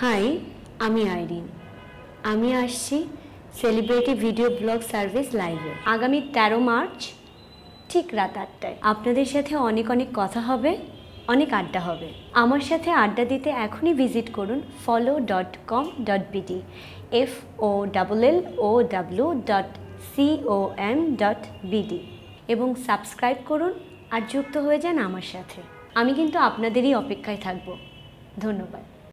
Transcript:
High আমি আইরিন। আমি আসছি সেলিব্রিটি ভিডিও ব্লগ সার্ভিস লাইভে আগামী তেরো মার্চ, ঠিক রাত আটটায়। আপনাদের সাথে অনেক অনেক কথা হবে, অনেক আড্ডা হবে। আমার সাথে আড্ডা দিতে এখনই ভিজিট করুন follow dot com dot BD F O double L O W dot C O M dot BD এবং সাবস্ক্রাইব করুন আর যুক্ত হয়ে যান আমার সাথে। আমি কিন্তু আপনাদেরই অপেক্ষায় থাকব। ধন্যবাদ।